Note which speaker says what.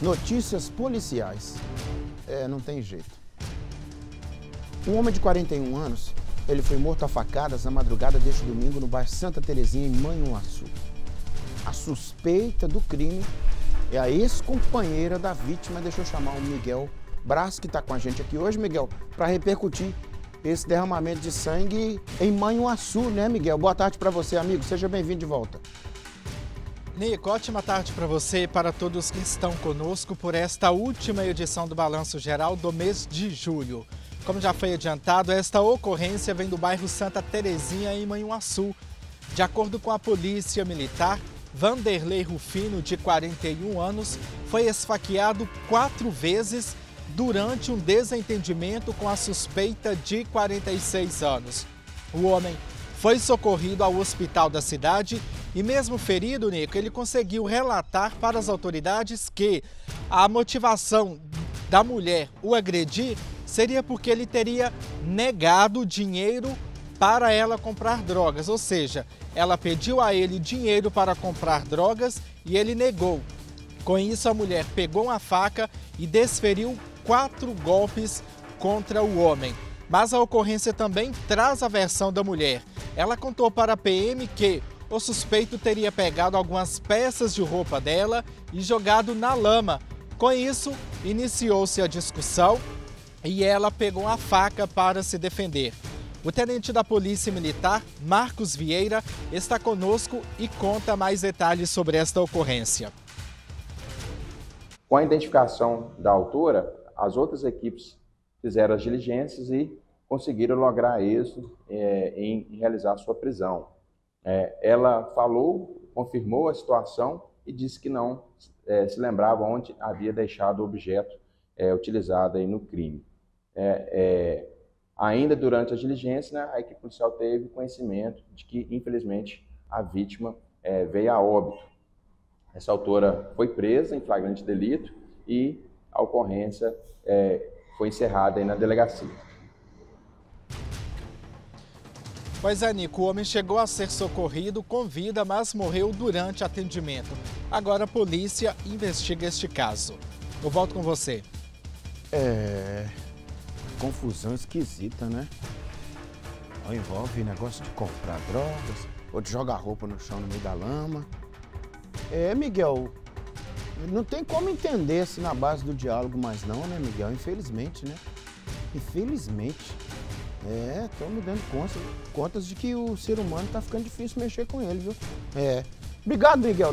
Speaker 1: Notícias policiais. É, não tem jeito. Um homem de 41 anos, ele foi morto a facadas na madrugada deste domingo no bairro Santa Terezinha, em Manhuaçu. A suspeita do crime é a ex-companheira da vítima, deixa eu chamar o Miguel Brás, que está com a gente aqui hoje, Miguel, para repercutir esse derramamento de sangue em Manhuaçu, né, Miguel? Boa tarde para você, amigo. Seja bem-vindo de volta.
Speaker 2: Nico, ótima tarde para você e para todos que estão conosco por esta última edição do Balanço Geral do mês de julho. Como já foi adiantado, esta ocorrência vem do bairro Santa Terezinha, em Manhuaçu. De acordo com a polícia militar, Vanderlei Rufino, de 41 anos, foi esfaqueado quatro vezes durante um desentendimento com a suspeita de 46 anos. O homem foi socorrido ao hospital da cidade e, mesmo ferido, Nico, ele conseguiu relatar para as autoridades que a motivação da mulher o agredir seria porque ele teria negado dinheiro para ela comprar drogas, ou seja, ela pediu a ele dinheiro para comprar drogas e ele negou. Com isso, a mulher pegou uma faca e desferiu quatro golpes contra o homem. Mas a ocorrência também traz a versão da mulher. Ela contou para a PM que o suspeito teria pegado algumas peças de roupa dela e jogado na lama. Com isso, iniciou-se a discussão e ela pegou a faca para se defender. O tenente da Polícia Militar, Marcos Vieira, está conosco e conta mais detalhes sobre esta ocorrência.
Speaker 3: Com a identificação da autora, as outras equipes fizeram as diligências e conseguiram lograr êxito é, em realizar sua prisão. É, ela falou, confirmou a situação e disse que não é, se lembrava onde havia deixado o objeto é, utilizado aí no crime. É, é, ainda durante a diligência, né, a equipe policial teve conhecimento de que, infelizmente, a vítima é, veio a óbito. Essa autora foi presa em flagrante delito e a ocorrência foi encerrada aí na delegacia.
Speaker 2: Pois é, Nico, o homem chegou a ser socorrido com vida, mas morreu durante atendimento. Agora a polícia investiga este caso. Eu volto com você.
Speaker 1: É. Confusão esquisita, né? Envolve negócio de comprar drogas, ou de jogar roupa no chão no meio da lama. É, Miguel, não tem como entender assim na base do diálogo mais não, né, Miguel? Infelizmente, né? Infelizmente. É, me dando contas, contas de que o ser humano tá ficando difícil mexer com ele, viu? É. Obrigado, Miguel.